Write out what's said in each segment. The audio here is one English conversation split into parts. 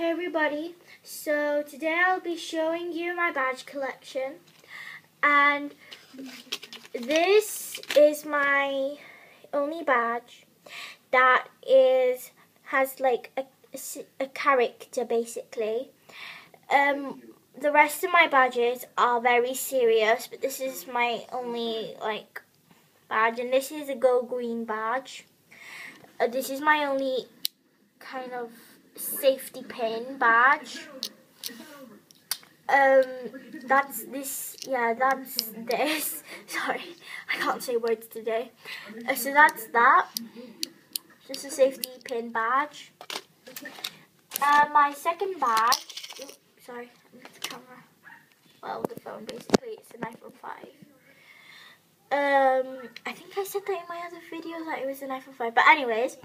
Hey everybody, so today I'll be showing you my badge collection and this is my only badge that is has like a, a character basically. Um, the rest of my badges are very serious but this is my only like badge and this is a go green badge. Uh, this is my only kind of safety pin badge. Um, that's this, yeah, that's this. Sorry, I can't say words today. Uh, so that's that. Just a safety pin badge. Uh, my second badge, oops, sorry, the camera. Well, the phone basically, it's an iPhone 5. Um, I think I said that in my other video that it was an iPhone 5. But anyways,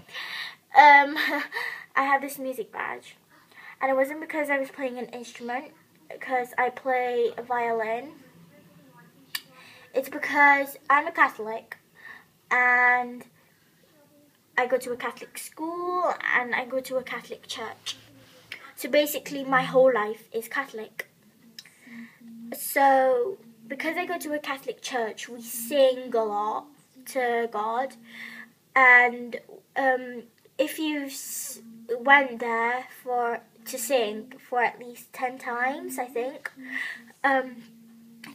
um, I have this music badge. And it wasn't because I was playing an instrument, because I play violin. It's because I'm a Catholic and I go to a Catholic school and I go to a Catholic church. So basically my whole life is Catholic. So because I go to a Catholic church, we sing a lot to God. And um, if you went there for to sing for at least 10 times, I think, um,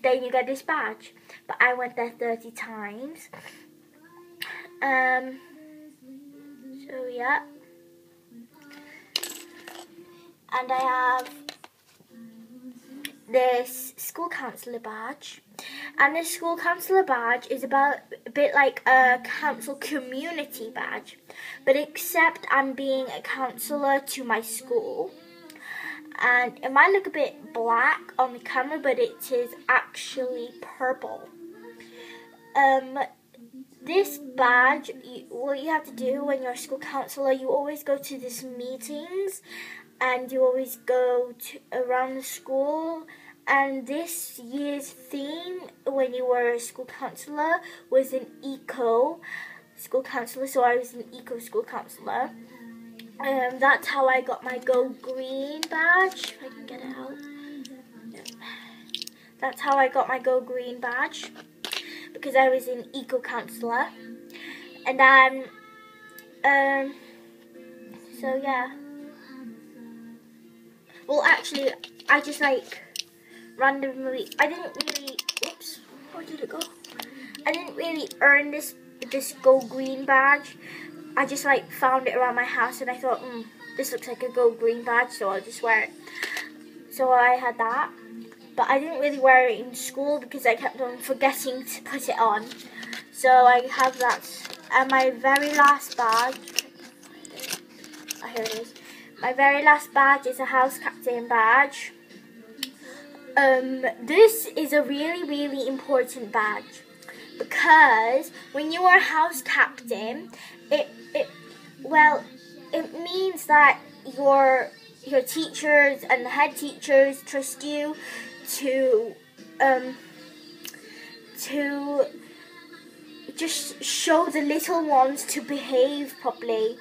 then you get this badge. But I went there 30 times. Um, so yeah. And I have this school councillor badge. And this school councillor badge is about a bit like a council community badge, but except I'm being a councillor to my school. And it might look a bit black on the camera, but it is actually purple. Um, this badge, you, what you have to do when you're a school counselor, you always go to these meetings and you always go to, around the school and this year's theme when you were a school counsellor was an eco school counsellor, so I was an eco school counsellor. Um, that's how I got my Go Green badge. If I can get it out. That's how I got my Go Green badge because I was an eco counsellor. And then, um, so yeah. Well, actually, I just like randomly. I didn't really. Oops, where did it go? I didn't really earn this this Go Green badge. I just like found it around my house and I thought, hmm, this looks like a Go Green badge, so I'll just wear it. So I had that, but I didn't really wear it in school because I kept on forgetting to put it on. So I have that. And my very last badge, oh, here it is. My very last badge is a house captain badge. Um, this is a really, really important badge because when you are house captain, it, it, well, it means that your your teachers and the head teachers trust you to um, to just show the little ones to behave properly.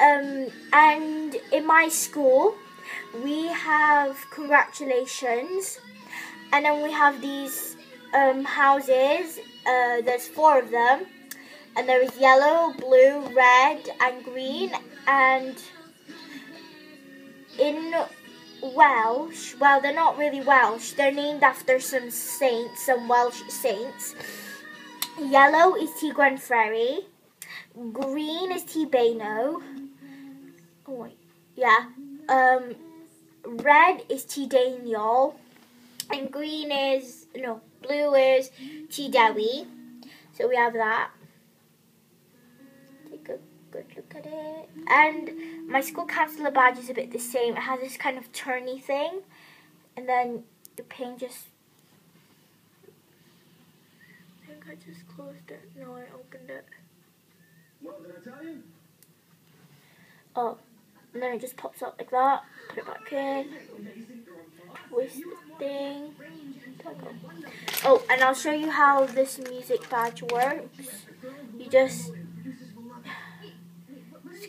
Um, and in my school, we have congratulations, and then we have these um, houses. Uh, there's four of them, and there is yellow, blue, red, and green. And in Welsh, well, they're not really Welsh. They're named after some saints, some Welsh saints. Yellow is T. Gwenfrewi. Green is T. Beuno. Oh wait, yeah. Um, red is T Daniel, and green is no blue is T Dewi. So we have that. Take a good look at it. And my school councillor badge is a bit the same. It has this kind of turny thing, and then the pin just. I think I just closed it. No, I opened it. Well, did I tell you? Oh, and then it just pops up like that. Put it back in. Twist the thing. Oh, and I'll show you how this music badge works. You just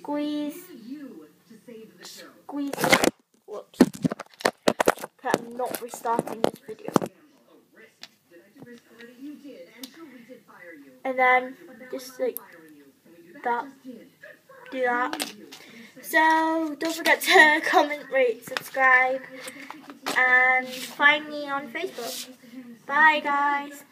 squeeze squeeze. Whoops. Okay, I'm not restarting this video. And then just like that. Do that. So don't forget to comment, rate, subscribe, and find me on Facebook. Bye guys.